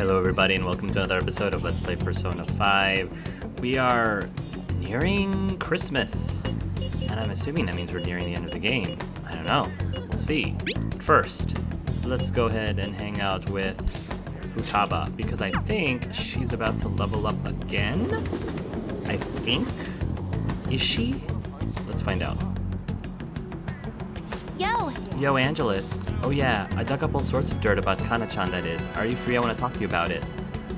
Hello, everybody, and welcome to another episode of Let's Play Persona 5. We are nearing Christmas, and I'm assuming that means we're nearing the end of the game. I don't know. We'll see. First, let's go ahead and hang out with Futaba, because I think she's about to level up again. I think. Is she? Let's find out. Yo, Angelus. Oh yeah, I dug up all sorts of dirt about Kana-chan, that is. Are you free? I want to talk to you about it.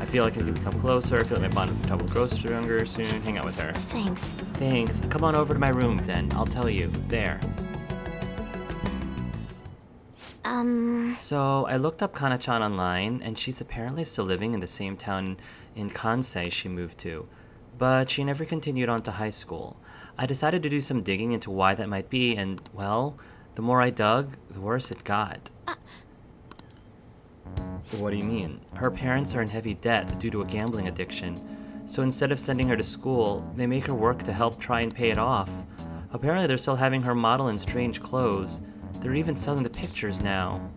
I feel like I can become closer. I feel like my bond with Futaba will grow stronger soon. Hang out with her. thanks. Thanks. Come on over to my room, then. I'll tell you. There. Um, So, I looked up Kana-chan online, and she's apparently still living in the same town in Kansai she moved to. But she never continued on to high school. I decided to do some digging into why that might be, and, well, the more I dug, the worse it got. What do you mean? Her parents are in heavy debt due to a gambling addiction. So instead of sending her to school, they make her work to help try and pay it off. Apparently, they're still having her model in strange clothes. They're even selling the pictures now.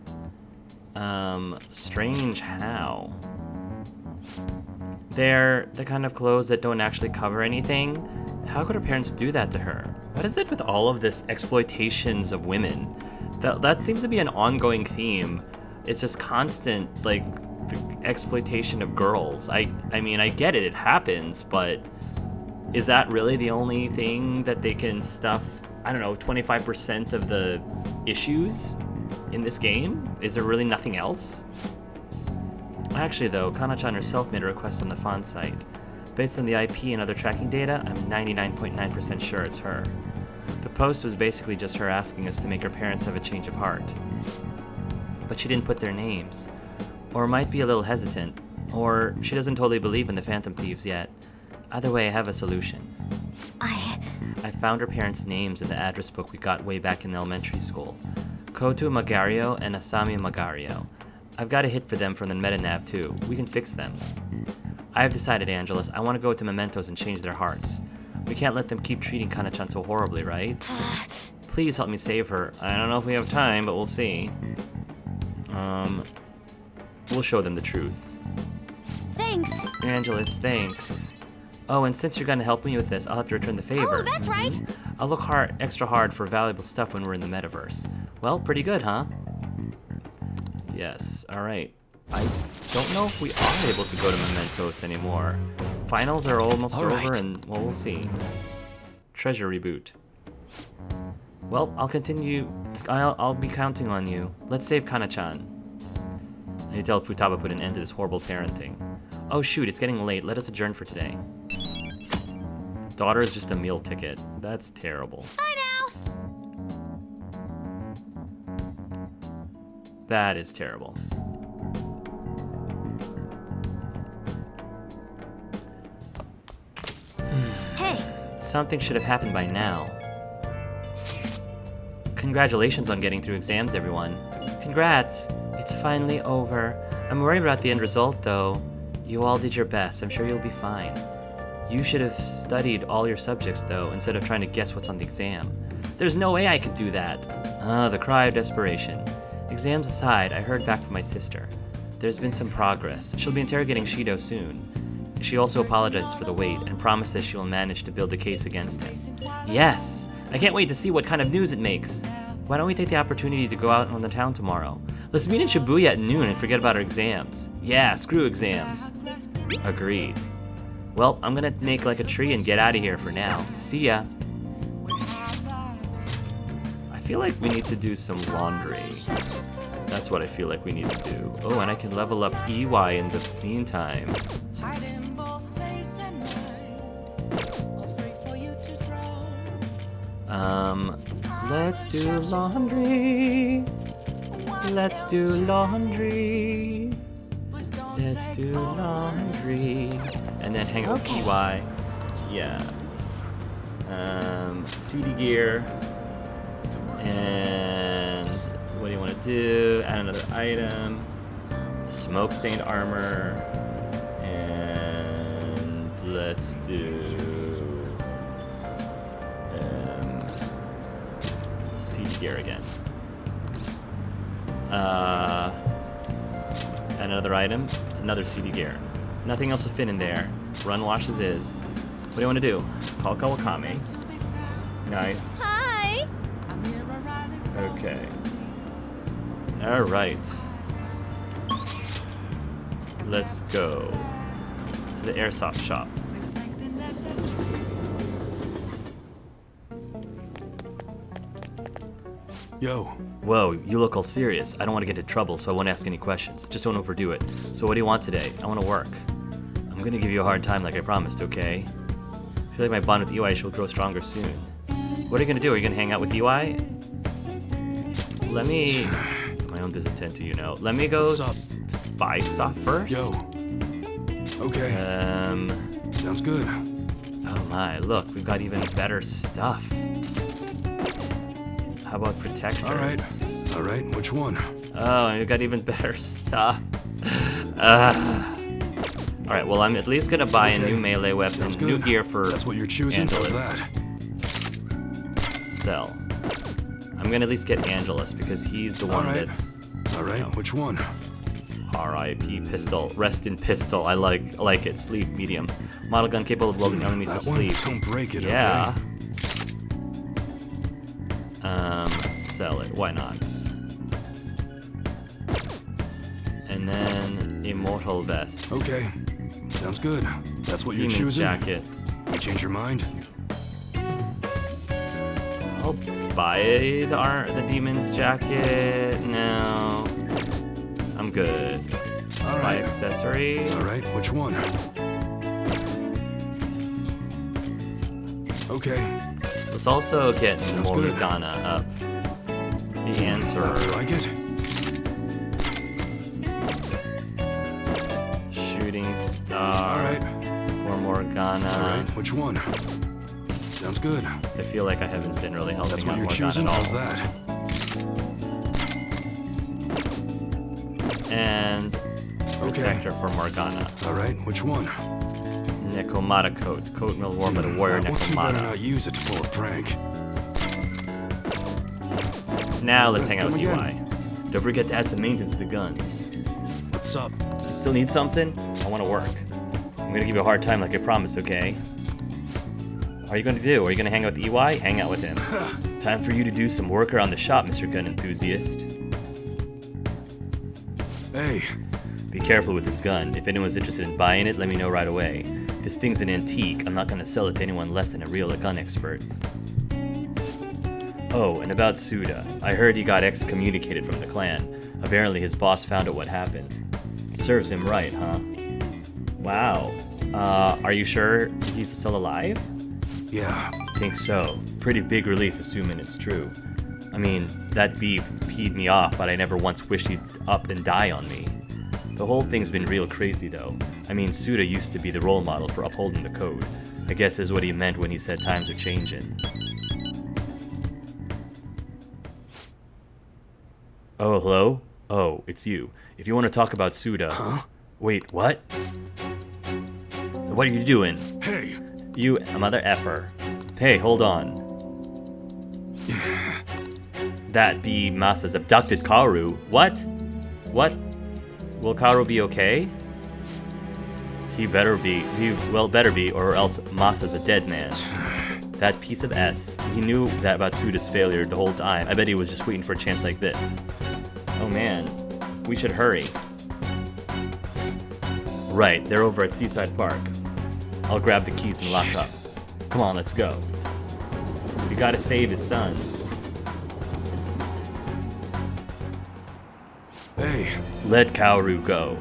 Um, strange how? They're the kind of clothes that don't actually cover anything. How could her parents do that to her? What is it with all of this exploitations of women? That that seems to be an ongoing theme. It's just constant like exploitation of girls. I I mean, I get it, it happens, but is that really the only thing that they can stuff, I don't know, 25% of the issues in this game? Is there really nothing else? Actually, though, Kana-chan herself made a request on the Phan-Site. Based on the IP and other tracking data, I'm 99.9% sure it's her. The post was basically just her asking us to make her parents have a change of heart. But she didn't put their names. Or might be a little hesitant. Or she doesn't totally believe in the Phantom Thieves yet. Either way, I have a solution. I. I found her parents' names in the address book we got way back in elementary school. Koto Magario and Asami Magario. I've got a hit for them from the Metanav too. We can fix them. I've decided, Angelus, I want to go to Mementos and change their hearts. We can't let them keep treating Kana-chan so horribly, right? Please help me save her. I don't know if we have time, but we'll see. Um, we'll show them the truth. Thanks. Angelus, thanks. Oh, and since you're gonna help me with this, I'll have to return the favor. Oh, that's right. I'll look hard, extra hard for valuable stuff when we're in the metaverse. Well, pretty good, huh? Yes, alright. I don't know if we are able to go to Mementos anymore. Finals are almost All over right. and, well, we'll see. Treasure reboot. Well, I'll continue. I'll, I'll be counting on you. Let's save Kana-chan. I need to tell Futaba put an end to this horrible parenting. Oh shoot, it's getting late. Let us adjourn for today. Daughter is just a meal ticket. That's terrible. Bye now. That is terrible. Something should have happened by now. Congratulations on getting through exams, everyone. Congrats! It's finally over. I'm worried about the end result, though. You all did your best. I'm sure you'll be fine. You should have studied all your subjects, though, instead of trying to guess what's on the exam. There's no way I could do that. Ah, the cry of desperation. Exams aside, I heard back from my sister. There's been some progress. She'll be interrogating Shido soon. She also apologizes for the wait and promises she will manage to build a case against him. Yes! I can't wait to see what kind of news it makes. Why don't we take the opportunity to go out on the town tomorrow? Let's meet in Shibuya at noon and forget about our exams. Yeah, screw exams. Agreed. Well, I'm gonna make like a tree and get out of here for now. See ya. I feel like we need to do some laundry. That's what I feel like we need to do. Oh, and I can level up Iwai in the meantime. Um, let's do laundry. Let's do laundry. Let's do laundry. And then hang out Okay. with PY. Yeah. Um, CD gear. And what do you want to do? Add another item. Smoke stained armor. And let's do. CD gear again. Uh, and Another item, another CD gear. Nothing else will fit in there. Run washes is. What do you want to do? Call Kawakami. To be fair, Nice. Hi. I'm here riding for Okay. Alright. Let's go to the airsoft shop. Yo, Whoa, you look all serious. I don't want to get into trouble, so I won't ask any questions. Just don't overdo it. So what do you want today? I want to work. I'm gonna give you a hard time like I promised, okay? I feel like my bond with Iwai shall grow stronger soon. What are you gonna do? Are you gonna hang out with Iwai? Let me... My own business tend to, you know. Let me go What's up? s- buy stuff first. yo. Okay, Um... sounds good. Oh my, look, we've got even better stuff. How about protectors? All right, all right. Which one? Oh, we've got even better stuff. Uh, all right, well, I'm at least gonna buy a new melee weapon, new gear for That's what you're choosing. Angelus. that? Sell. I'm gonna at least get Angelus because he's the All one right. that's All right. No. Which one? R.I.P. pistol. Rest in pistol. I like I like it. Sleep medium. Model gun capable of loading enemies to sleep. Don't break it. Yeah. Okay? Sell it. Why not? And then immortal vest. Okay. Sounds good. That's what you're Demon's choosing. jacket. You change your mind? I'll buy the ar- the demon's jacket. No, I'm good. All Buy right. accessory. All right. Which one? Okay. Let's also get Sounds. Morgana up. The answer. Uh, like it? Shooting star. All right. For Morgana. right. Which one? Sounds good. I feel like I haven't been really helping That's what you're Morgana choosing. at all. How's that? And Okay. protector for Morgana. All right. Which one? Nekomata coat. Coat mill warm with a warrior Uh, won't you better not use it to pull a prank. Now let's hang out with Iwai. Don't forget to add some maintenance to the guns. What's up? Still need something? I want to work. I'm gonna give you a hard time like I promised, okay? What are you gonna do? Are you gonna hang out with Iwai? Hang out with him. Time for you to do some work around the shop, Mr. Gun Enthusiast. Hey, Be careful with this gun. If anyone's interested in buying it, let me know right away. This thing's an antique. I'm not gonna sell it to anyone less than a real gun expert. Oh, and about Suda. I heard he got excommunicated from the clan. Apparently his boss found out what happened. Serves him right, huh? Wow. Uh, are you sure he's still alive? yeah, Think so. Pretty big relief assuming it's true. I mean, that beef peed me off, but I never once wished he'd up and die on me. The whole thing's been real crazy though. I mean, Suda used to be the role model for upholding the code. I guess is what he meant when he said times are changing. Oh, hello? Oh, it's you. If you want to talk about Suda. Huh? Wait, what? What are you doing? hey, You a mother effer. Hey, hold on. That be Masa's abducted Kaoru. What? What? Will Kaoru be okay? He better be. He well better be, or else Masa's a dead man. That piece of S. He knew that about Suda's failure the whole time. I bet he was just waiting for a chance like this. Oh man, we should hurry. Right, they're over at Seaside Park. I'll grab the keys and lock Shit. up. Come on, let's go. We gotta save his son. hey, Let Kaoru go.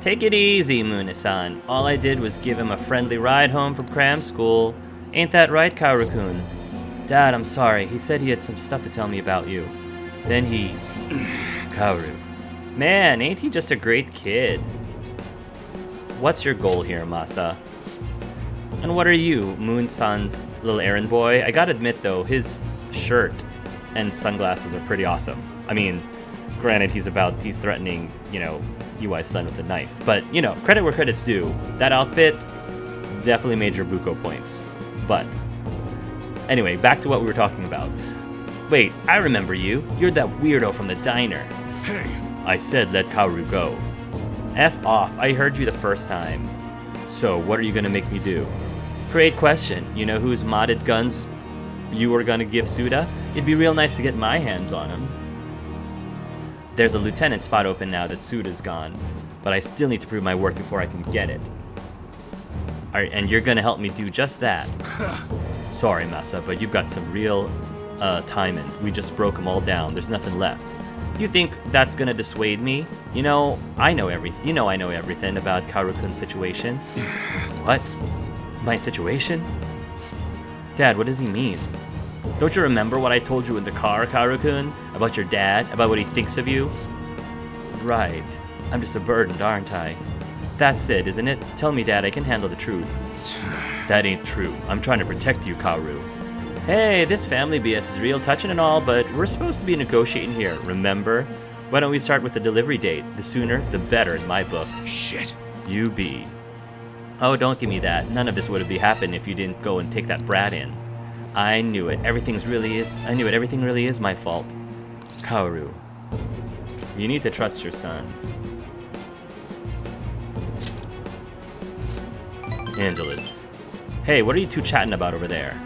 Take it easy, Mune-san. All I did was give him a friendly ride home from cram school. Ain't that right, Kaoru-kun? Dad, I'm sorry. He said he had some stuff to tell me about you. Then he... Kaoru. Man, ain't he just a great kid? What's your goal here, Masa? And what are you, Mune-san's little errand boy? I gotta admit, though, his shirt and sunglasses are pretty awesome. I mean, granted, he's about, he's threatening, you know, Iwai's son with a knife. But, you know, credit where credit's due. That outfit, definitely major Buko points. But, anyway, back to what we were talking about. Wait, I remember you. You're that weirdo from the diner. Hey, I said let Kaoru go. F off. I heard you the first time. So, what are you gonna make me do? Great question. You know whose modded guns you were gonna give Suda? It'd be real nice to get my hands on them. There's a lieutenant spot open now that Suda's gone, but I still need to prove my worth before I can get it. Alright, and you're gonna help me do just that. Sorry, Masa, but you've got some real uh, timing. We just broke them all down. There's nothing left. You think that's gonna dissuade me? You know, I know everything. You know I know everything about Kaoru-kun's situation. what? My situation? Dad, what does he mean? Don't you remember what I told you in the car, Kaoru-kun? About your dad? About what he thinks of you? Right. I'm just a burden, aren't I? That's it, isn't it? Tell me, Dad, I can handle the truth. That ain't true. I'm trying to protect you, Kaoru. Hey, this family BS is real touching and all, but we're supposed to be negotiating here, remember? Why don't we start with the delivery date? The sooner, the better in my book. Shit. You be. Oh, don't give me that. None of this would have be happened if you didn't go and take that brat in. I knew it. Everything's really is. I knew it. Everything really is my fault. Kaoru. You need to trust your son. Angelus. Hey, what are you two chatting about over there?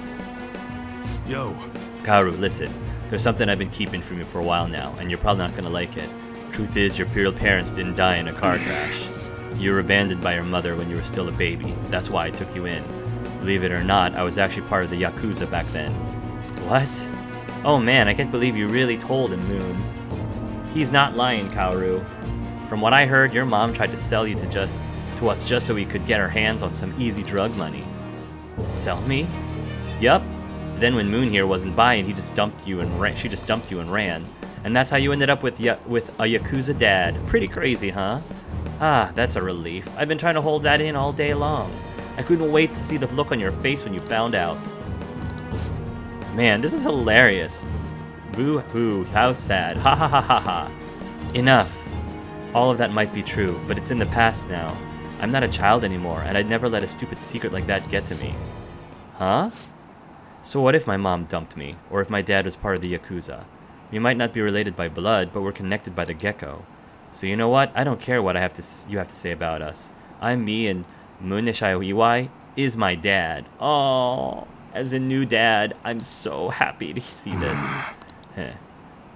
Yo. Kaoru, listen. There's something I've been keeping from you for a while now, and you're probably not gonna like it. Truth is, your real parents didn't die in a car crash. You were abandoned by your mother when you were still a baby. That's why I took you in. Believe it or not, I was actually part of the Yakuza back then. What? Oh man, I can't believe you really told him, Mune. He's not lying, Kaoru. From what I heard, your mom tried to sell you to just to us just so we could get our hands on some easy drug money. Sell me? Yup. Then when Mune here wasn't buying, he just dumped you and ran. She just dumped you and ran. And that's how you ended up with with a Yakuza dad. Pretty crazy, huh? Ah, that's a relief. I've been trying to hold that in all day long. I couldn't wait to see the look on your face when you found out. Man, this is hilarious. Boo hoo, how sad. Ha ha ha ha ha. Enough. All of that might be true, but it's in the past now. I'm not a child anymore, and I'd never let a stupid secret like that get to me. Huh? So what if my mom dumped me, or if my dad was part of the Yakuza? We might not be related by blood, but we're connected by the gecko. So you know what? I don't care what I have to you have to say about us. I'm me, and Munehisa Iwai is my dad. Oh, as a new dad, I'm so happy to see this. Heh.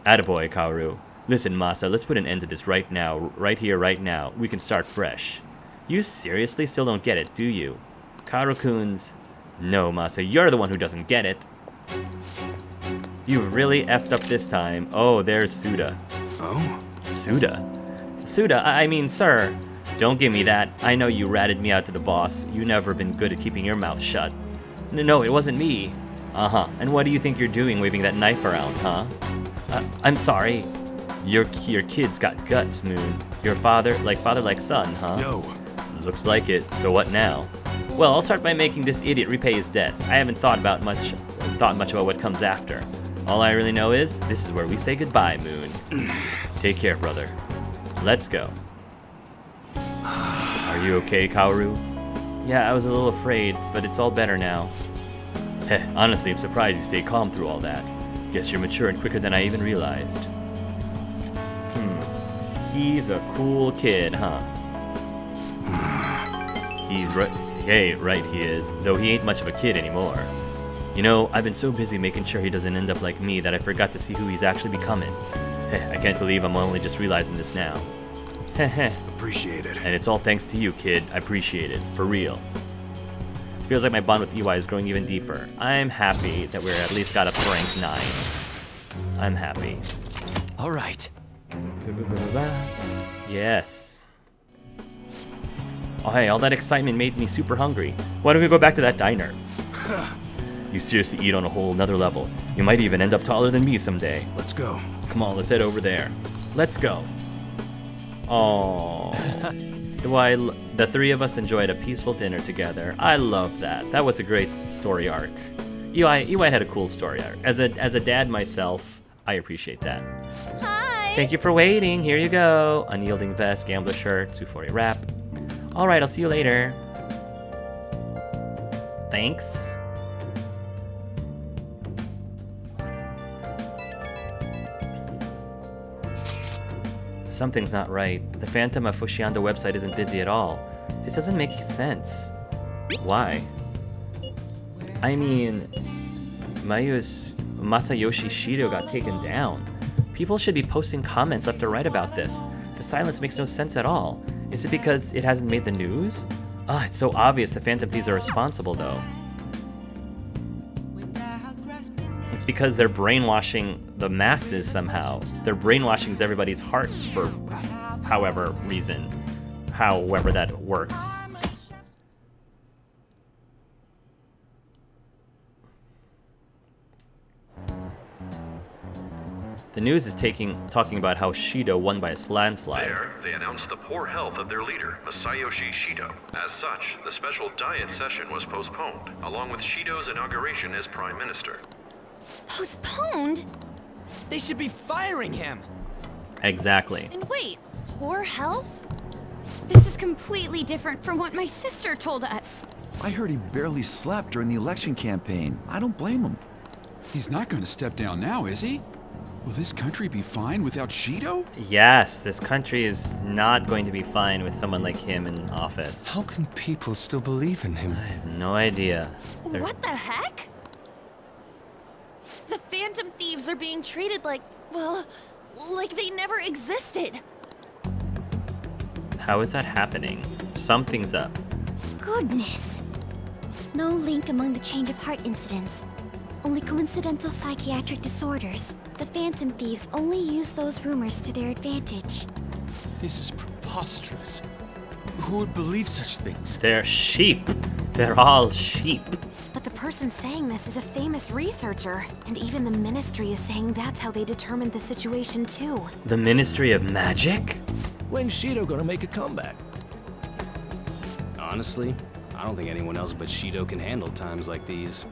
Attaboy, Kaoru. Listen, Masa, let's put an end to this right now. Right here, right now. We can start fresh. You seriously still don't get it, do you? Kaoru-kun's... No, Masa, you're the one who doesn't get it. You really effed up this time. Oh, there's Suda. Oh? Suda? Suda, I I mean, sir. Don't give me that. I know you ratted me out to the boss. You never been good at keeping your mouth shut. No, no, it wasn't me. Uh-huh. And what do you think you're doing waving that knife around, huh? Uh, I'm sorry. Your, your kid's got guts, Mune. Your father, like father like son, huh? No. Looks like it. So what now? Well, I'll start by making this idiot repay his debts. I haven't thought about much thought much about what comes after. All I really know is this is where we say goodbye, Mune. Take care, brother. Let's go. Are you okay, Kaoru? Yeah, I was a little afraid, but it's all better now. Heh, honestly, I'm surprised you stayed calm through all that. Guess you're maturing quicker than I even realized. Hmm. He's a cool kid, huh? He's right. Hey, right, he is. Though he ain't much of a kid anymore. You know, I've been so busy making sure he doesn't end up like me that I forgot to see who he's actually becoming. Heh, I can't believe I'm only just realizing this now. Heh heh. Appreciate it. And it's all thanks to you, kid. I appreciate it. For real. Feels like my bond with Iwai is growing even deeper. I'm happy that we're at least got up to rank 9. I'm happy. All right. Yes. Oh hey, all that excitement made me super hungry. Why don't we go back to that diner? you seriously eat on a whole another level. You might even end up taller than me someday. Let's go. Come on, let's head over there. Let's go. Oh, do I? l- The three of us enjoyed a peaceful dinner together. I love that. That was a great story arc. Eli, Eli had a cool story arc. As a as a dad myself, I appreciate that. Hi. Thank you for waiting. Here you go. Unyielding vest, gambler shirt, 240 wrap. All right, I'll see you later. Thanks. Something's not right. The Phantom Aficionado website isn't busy at all. This doesn't make sense. Why? I mean, Mayu's Masayoshi Shido got taken down. People should be posting comments left or right about this. The silence makes no sense at all. Is it because it hasn't made the news? Ah, it's so obvious the Phantom Thieves are responsible, though. It's because they're brainwashing the masses somehow. They're brainwashing everybody's hearts for however reason, however that works. The news is taking talking about how Shido won by a landslide. There, they announced the poor health of their leader, Masayoshi Shido. As such, the special diet session was postponed, along with Shido's inauguration as prime minister. Postponed? They should be firing him. Exactly. And wait, poor health? This is completely different from what my sister told us. I heard he barely slept during the election campaign. I don't blame him. He's not going to step down now, is he? Will this country be fine without Shido? Yes, this country is not going to be fine with someone like him in office. How can people still believe in him? I have no idea. They're- What the heck? The Phantom Thieves are being treated like, well, like they never existed. How is that happening? Something's up. Goodness. No link among the change of heart incidents. Only coincidental psychiatric disorders. The Phantom Thieves only use those rumors to their advantage. This is preposterous. Who would believe such things? They're sheep. They're all sheep. But the person saying this is a famous researcher, and even the Ministry is saying that's how they determined the situation too. The Ministry of Magic? When's Shido gonna make a comeback? Honestly, I don't think anyone else but Shido can handle times like these.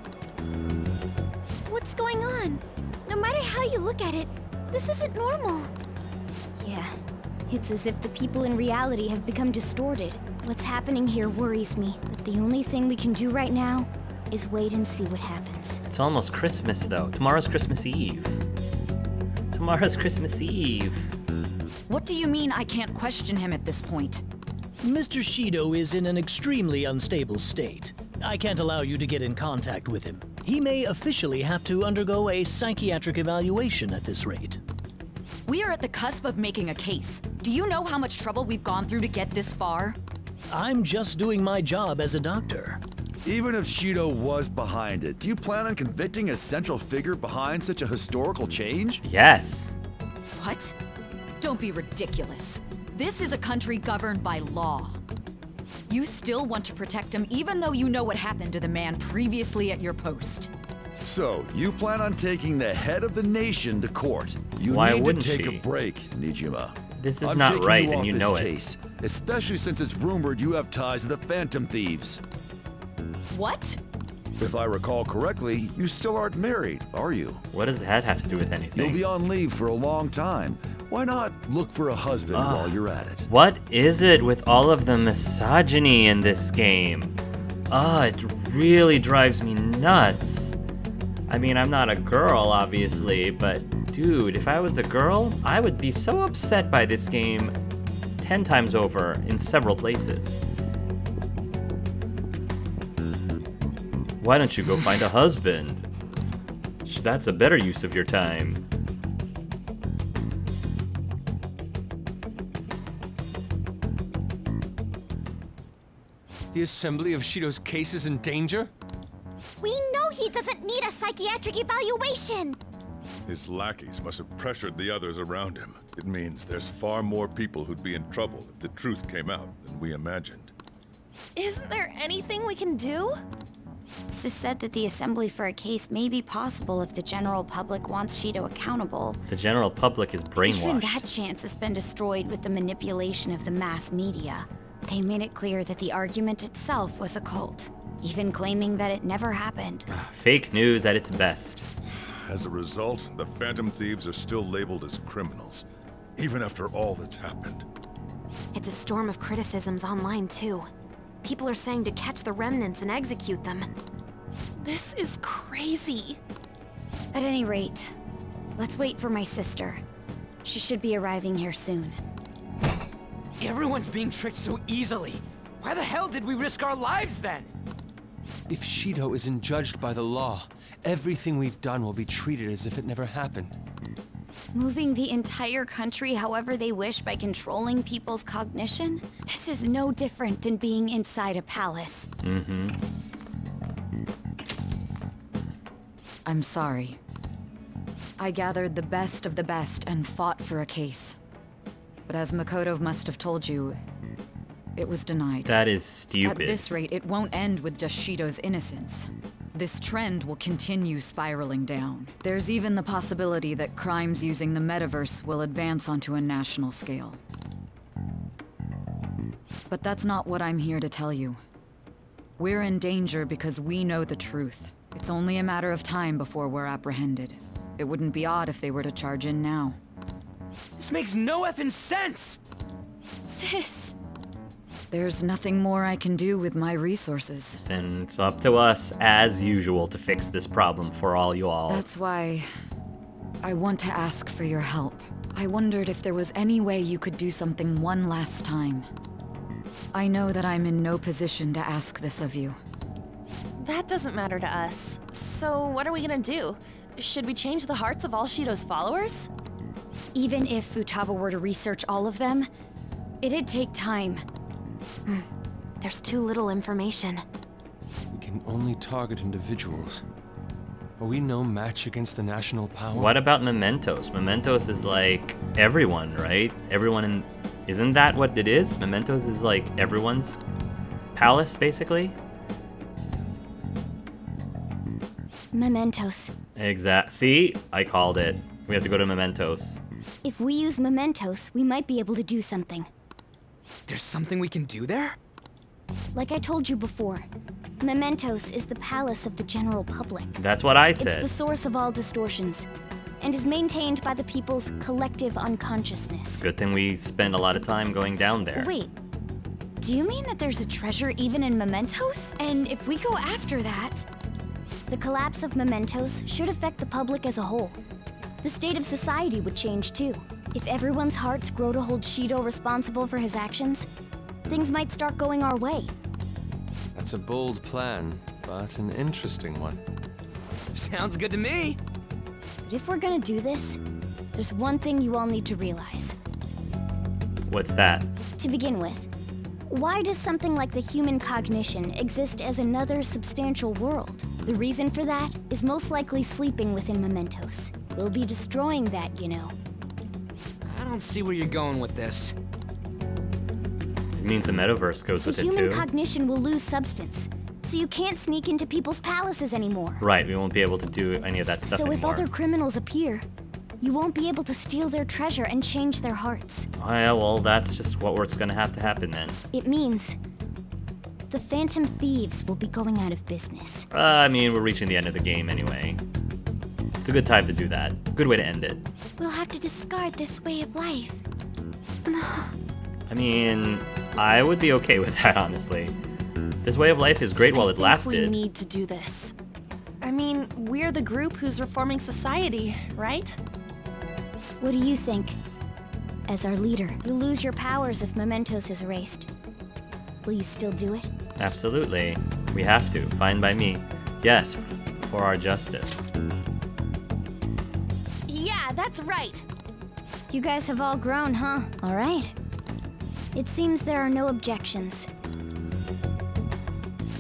What's going on? No matter how you look at it, this isn't normal. Yeah, it's as if the people in reality have become distorted. What's happening here worries me, but the only thing we can do right now is wait and see what happens. It's almost Christmas, though. Tomorrow's Christmas Eve. Tomorrow's Christmas Eve. What do you mean I can't question him at this point? Mr. Shido is in an extremely unstable state. I can't allow you to get in contact with him. He may officially have to undergo a psychiatric evaluation at this rate. We are at the cusp of making a case. Do you know how much trouble we've gone through to get this far? I'm just doing my job as a doctor. Even if Shido was behind it, do you plan on convicting a central figure behind such a historical change? Yes. What? Don't be ridiculous. This is a country governed by law. You still want to protect him even though you know what happened to the man previously at your post. So, you plan on taking the head of the nation to court. You Why need wouldn't to take she? a break, Niijima. This is I'm not taking right, you and off you this know it. case, Especially since it's rumored you have ties to the Phantom Thieves. What? If I recall correctly, you still aren't married, are you? What does that have to do with anything? You'll be on leave for a long time. Why not look for a husband Ah. while you're at it? What is it with all of the misogyny in this game? Ah, it really drives me nuts. I mean, I'm not a girl, obviously, but dude, if I was a girl, I would be so upset by this game 10 times over in several places. Why don't you go find a husband? That's a better use of your time. The assembly of Shido's case is in danger? We know he doesn't need a psychiatric evaluation! His lackeys must have pressured the others around him. It means there's far more people who'd be in trouble if the truth came out than we imagined. Isn't there anything we can do? Sis said that the assembly for a case may be possible if the general public wants Shido accountable. The general public is Even brainwashed. that chance has been destroyed with the manipulation of the mass media. They made it clear that the argument itself was a cult, even claiming that it never happened. Ah, fake news at its best. As a result, the Phantom Thieves are still labeled as criminals, even after all that's happened. It's a storm of criticisms online, too. People are saying to catch the remnants and execute them. This is crazy. At any rate, let's wait for my sister. She should be arriving here soon. Everyone's being tricked so easily. Why the hell did we risk our lives then? If Shido isn't judged by the law, everything we've done will be treated as if it never happened. Moving the entire country however they wish by controlling people's cognition? This is no different than being inside a palace. Mm-hmm. I'm sorry. I gathered the best of the best and fought for a case. But as Makoto must have told you, it was denied. That is stupid. At this rate, it won't end with just Shido's innocence. This trend will continue spiraling down. There's even the possibility that crimes using the metaverse will advance onto a national scale. But that's not what I'm here to tell you. We're in danger because we know the truth. It's only a matter of time before we're apprehended. It wouldn't be odd if they were to charge in now. This makes no effing sense! Sis! There's nothing more I can do with my resources. Then it's up to us, as usual, to fix this problem for all you all. That's why I want to ask for your help. I wondered if there was any way you could do something one last time. I know that I'm in no position to ask this of you. That doesn't matter to us. So what are we gonna do? Should we change the hearts of all Shido's followers? Even if Futaba were to research all of them, it'd take time. Hmm. There's too little information. We can only target individuals. Are we no match against the national power? What about Mementos? Mementos is like everyone, right? Everyone in... Isn't that what it is? Mementos is like everyone's palace, basically? Mementos. Exact. See? I called it. We have to go to Mementos. If we use Mementos, we might be able to do something. There's something we can do there? Like I told you before, Mementos is the palace of the general public. That's what I said. It's the source of all distortions, and is maintained by the people's collective unconsciousness. Good thing we spend a lot of time going down there. Wait, do you mean that there's a treasure even in Mementos? And if we go after that... The collapse of Mementos should affect the public as a whole. The state of society would change too. If everyone's hearts grow to hold Shido responsible for his actions, things might start going our way. That's a bold plan, but an interesting one. Sounds good to me. But if we're gonna do this, there's one thing you all need to realize. What's that? To begin with, why does something like the human cognition exist as another substantial world? The reason for that is most likely sleeping within Mementos. We'll be destroying that, you know. I don't see where you're going with this. It means the metaverse goes The with it human too. cognition will lose substance, so you can't sneak into people's palaces anymore. Right, we won't be able to do any of that stuff so if other criminals appear, you won't be able to steal their treasure and change their hearts. Oh, yeah, well, that's just what what's gonna have to happen then. It means the Phantom Thieves will be going out of business. Uh, I mean, we're reaching the end of the game anyway. It's a good time to do that. Good way to end it. We'll have to discard this way of life. No. I mean, I would be okay with that, honestly. This way of life is great while I it lasted. we need to do this. I mean, we're the group who's reforming society, right? What do you think? As our leader, you lose your powers if Mementos is erased. Will you still do it? Absolutely. We have to. Fine by me. Yes, for our justice. Yeah, that's right. You guys have all grown, huh? All right. It seems there are no objections.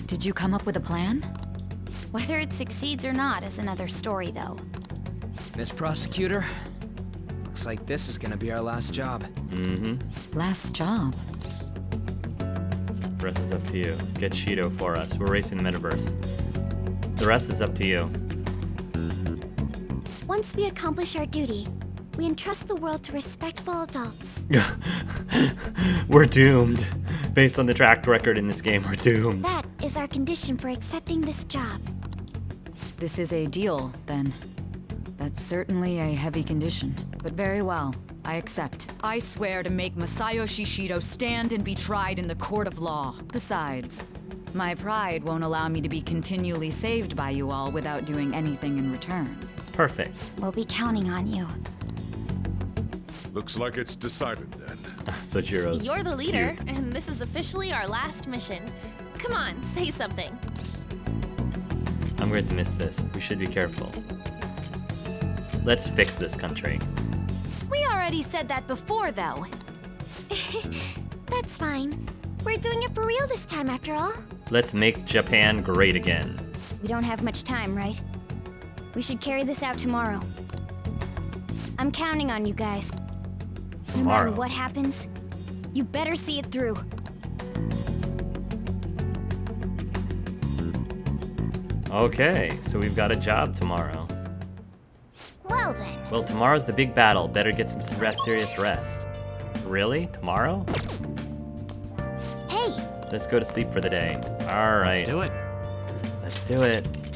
Did you come up with a plan? Whether it succeeds or not is another story, though. Miss Prosecutor, looks like this is gonna be our last job. Mm-hmm. Last job. The rest is up to you. Get Shido for us. We're racing the metaverse. The rest is up to you. Once we accomplish our duty, we entrust the world to respectful adults. we're doomed. Based on the track record in this game, we're doomed. That is our condition for accepting this job. This is a deal, then. That's certainly a heavy condition, but very well. I accept. I swear to make Masayoshi Shido stand and be tried in the court of law. Besides, my pride won't allow me to be continually saved by you all without doing anything in return. Perfect. We'll be counting on you. Looks like it's decided then. Ah, Sojiro's You're the leader, cute. and this is officially our last mission. Come on, say something. I'm going to miss this. We should be careful. Let's fix this country. We already said that before, though. That's fine. We're doing it for real this time, after all. Let's make Japan great again. We don't have much time, right? We should carry this out tomorrow. I'm counting on you guys. Tomorrow. No matter what happens, you better see it through. Okay, so we've got a job tomorrow. Well then. Well, tomorrow's the big battle. Better get some rest, serious rest. Really? Tomorrow? Hey, Let's go to sleep for the day. All right. Let's do it. Let's do it.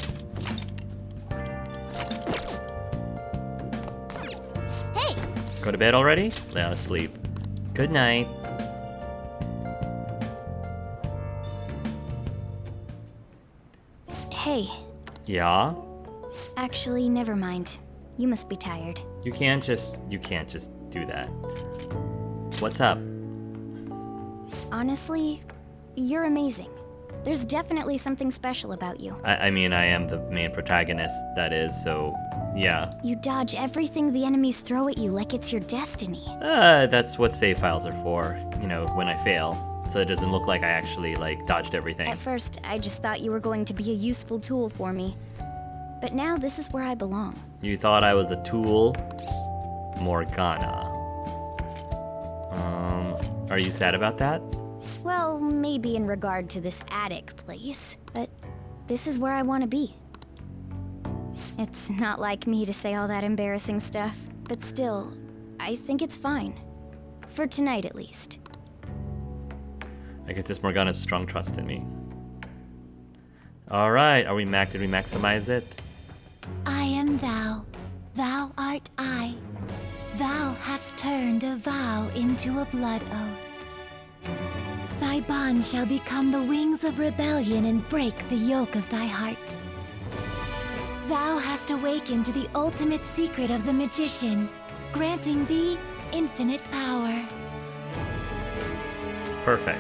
Go to bed already? Yeah, let's sleep. Good night. hey. Yeah? Actually, never mind. You must be tired. You can't just you can't just do that. What's up? Honestly, you're amazing. There's definitely something special about you. I, I mean I am the main protagonist, that is, so yeah. You dodge everything the enemies throw at you like it's your destiny. Uh, that's what save files are for, you know, when I fail. So it doesn't look like I actually like dodged everything. At first, I just thought you were going to be a useful tool for me. But now this is where I belong. You thought I was a tool? Morgana. Um, are you sad about that? Well, maybe in regard to this attic place, but this is where I want to be. It's not like me to say all that embarrassing stuff, but still, I think it's fine. For tonight, at least. I guess this Morgana's strong trust in me. Alright, are we mac did we maximize it? I am thou, thou art I. Thou hast turned a vow into a blood oath. Thy bond shall become the wings of rebellion and break the yoke of thy heart. Thou hast awakened to the ultimate secret of the magician, granting thee infinite power. Perfect.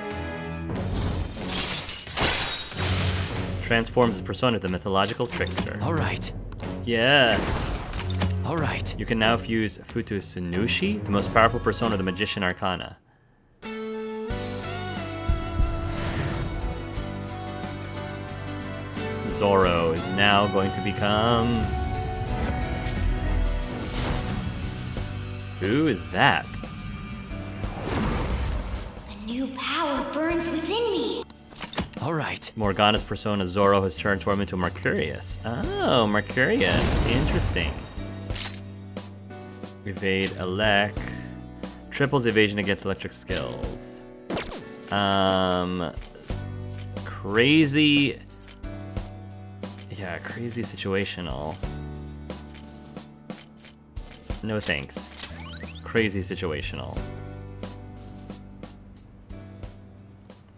Transforms his persona to the mythological trickster. Alright. Yes. Alright. You can now fuse Futu Futsunushi, the most powerful persona of the Magician Arcana. Zorro is now going to become. Who is that? A new power burns within me. Alright. Morgana's persona Zorro has transformed into Mercurius. Oh, Mercurius. Interesting. Evade elect. Triples evasion against electric skills. Um. Crazy. Yeah, crazy situational. No thanks. Crazy situational.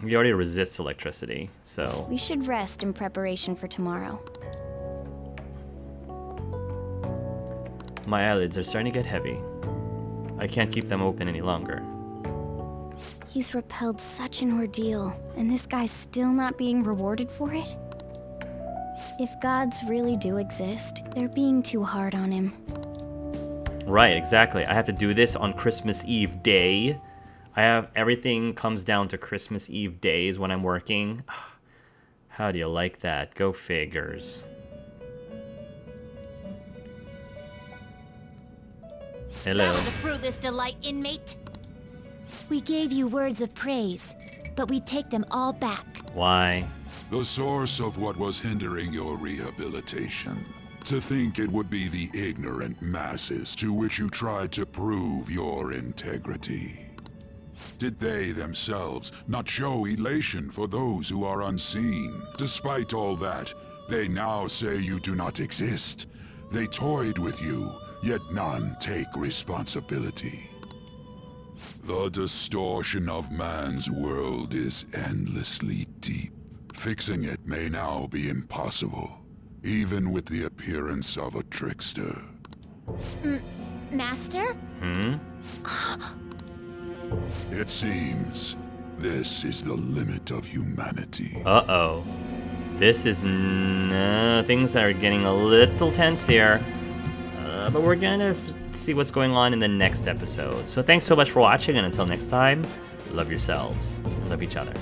We already resist electricity, so. We should rest in preparation for tomorrow. My eyelids are starting to get heavy. I can't keep them open any longer. He's repelled such an ordeal, and this guy's still not being rewarded for it? If gods really do exist, they're being too hard on him. Right, exactly. I have to do this on Christmas Eve day. I have everything comes down to Christmas Eve days when I'm working. How do you like that? Go figures. Hello. Thou the fruitless delight, inmate. We gave you words of praise, but we take them all back. Why? The source of what was hindering your rehabilitation. To think it would be the ignorant masses to which you tried to prove your integrity. Did they themselves not show elation for those who are unseen? Despite all that, they now say you do not exist. They toyed with you, yet none take responsibility. The distortion of man's world is endlessly deep. Fixing it may now be impossible, even with the appearance of a trickster. M Master? Hmm? It seems this is the limit of humanity. Uh-oh. This is... N uh, things are getting a little tense here. Uh, but we're gonna see what's going on in the next episode. So thanks so much for watching, and until next time, love yourselves. Love each other.